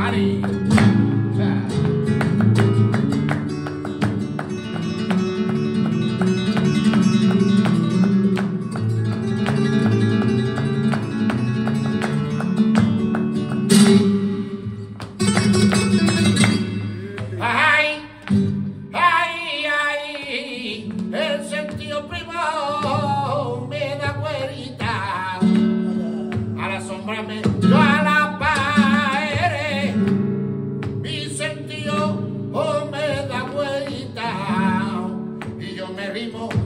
Money. primo me da güerita. A la sombra me dio a la pared. Mi sentido oh, me da güerita. Y yo me rimo.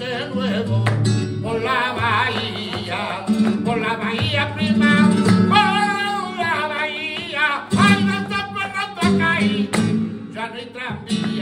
de nuevo por la bahía, por la bahía prima, por la bahía. Ay, no está por acá, ya no hay tranvía.